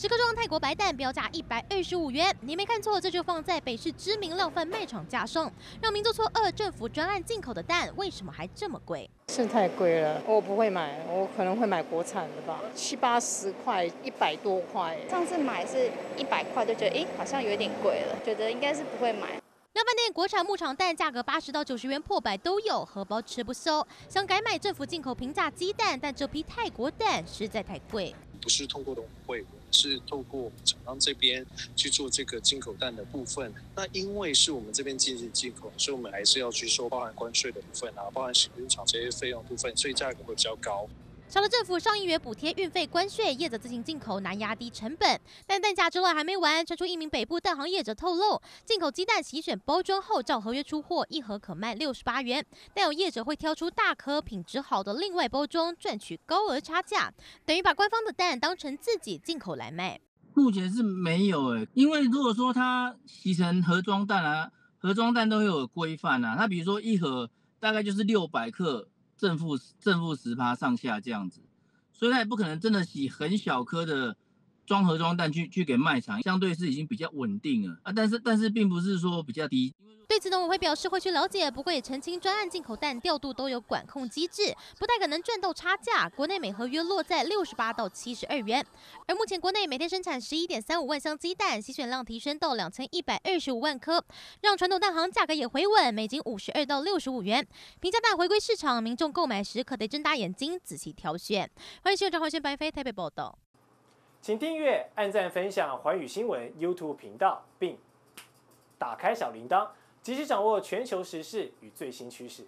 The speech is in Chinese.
十克装泰国白蛋标价一百二十五元，你没看错，这就放在北市知名料贩卖场架上，让民众错愕政府专案进口的蛋为什么还这么贵？是太贵了，我不会买，我可能会买国产的吧，七八十块，一百多块。上次买是一百块，就觉得诶好像有点贵了，觉得应该是不会买。量贩店国产牧场蛋价格八十到九十元破百都有，荷包吃不消，想改买政府进口平价鸡蛋，但这批泰国蛋实在太贵。不是通过农会，我们是透过厂商这边去做这个进口蛋的部分。那因为是我们这边进行进口，所以我们还是要去收包含关税的部分啊，包含行运厂这些费用部分，所以价格会比较高。少了政府上亿元补贴运费关税，业者自行进口难压低成本。但蛋价之乱还没完，传出一名北部蛋行业者透露，进口鸡蛋洗选包装后照合约出货，一盒可卖六十八元，但有业者会挑出大颗、品质好的另外包装，赚取高额差价，等于把官方的蛋当成自己进口来卖。目前是没有诶，因为如果说它洗成盒装蛋啊，盒装蛋都有规范啊，它比如说一盒大概就是六百克。正负正负十趴上下这样子，所以它也不可能真的洗很小颗的装盒装蛋去去给卖场，相对是已经比较稳定了啊。但是但是并不是说比较低。对此，农委会表示会去了解，不过也澄清，专案进口蛋调度都有管控机制，不太可能赚到差价。国内每盒约落在六十八到七十二元，而目前国内每天生产十一点三五万箱鸡蛋，洗选量提升到两千一百二十五万颗，让传统蛋行价格也回稳，每斤五十二到六十五元。平价蛋回归市场，民众购买时可得睁大眼睛仔细挑选。欢迎新闻张华轩白飞台北报道，请订阅、按赞、分享环宇新闻 YouTube 频道，并打开小铃铛。及时掌握全球时事与最新趋势。